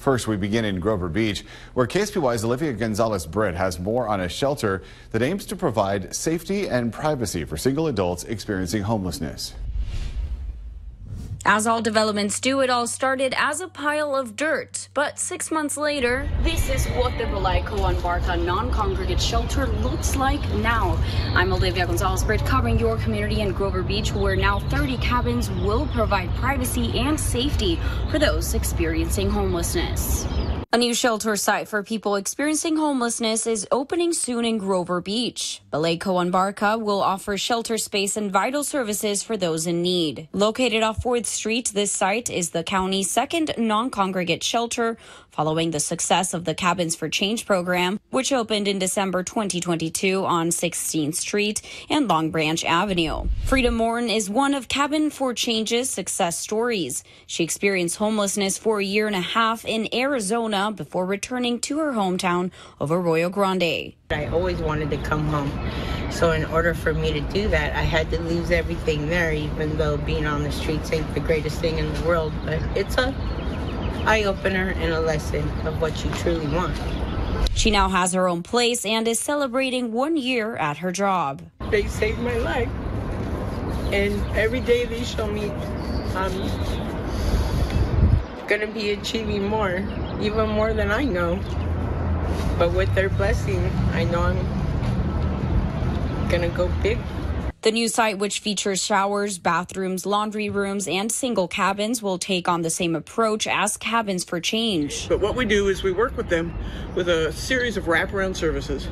First, we begin in Grover Beach, where KSBY's Olivia Gonzalez Britt has more on a shelter that aims to provide safety and privacy for single adults experiencing homelessness. As all developments do, it all started as a pile of dirt. But six months later, this is what the Balay Barca non-congregate shelter looks like now. I'm Olivia Gonzalez Britt covering your community in Grover Beach, where now 30 cabins will provide privacy and safety for those experiencing homelessness. A new shelter site for people experiencing homelessness is opening soon in Grover Beach. Balay Coan Barca will offer shelter space and vital services for those in need. Located off 4th Street, this site is the county's second non-congregate shelter following the success of the Cabins for Change program, which opened in December 2022 on 16th Street and Long Branch Avenue. Freedom Morn is one of Cabin for Change's success stories. She experienced homelessness for a year and a half in Arizona before returning to her hometown of Arroyo Grande. I always wanted to come home. So in order for me to do that, I had to lose everything there, even though being on the streets ain't the greatest thing in the world. But it's a eye opener and a lesson of what you truly want. She now has her own place and is celebrating one year at her job. They saved my life. And every day they show me um, I'm going to be achieving more even more than I know. But with their blessing, I know I'm gonna go big. The new site, which features showers, bathrooms, laundry rooms, and single cabins, will take on the same approach as Cabins for Change. But what we do is we work with them with a series of wraparound services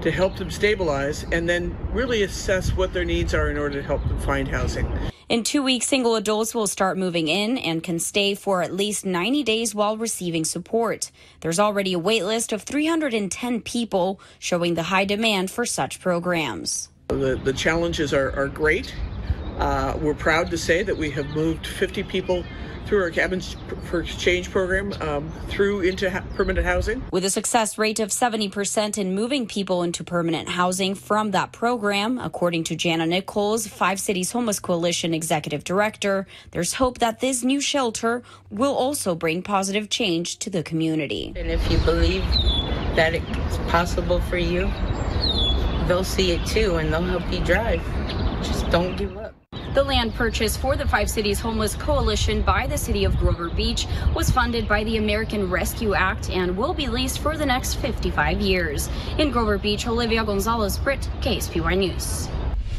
to help them stabilize and then really assess what their needs are in order to help them find housing. In two weeks, single adults will start moving in and can stay for at least 90 days while receiving support. There's already a wait list of 310 people, showing the high demand for such programs. The, the challenges are, are great. Uh, we're proud to say that we have moved 50 people through our Cabins for Change program um, through into ha- permanent housing. With a success rate of 70% in moving people into permanent housing from that program, according to Jana Nichols, Five Cities Homeless Coalition Executive Director, there's hope that this new shelter will also bring positive change to the community. And if you believe that it's possible for you, they'll see it too and they'll help you drive. Just don't give up. The land purchase for the Five Cities Homeless Coalition by the city of Grover Beach was funded by the American Rescue Act and will be leased for the next 55 years. In Grover Beach, Olivia Gonzalez Britt, KSBY News.